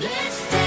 Let's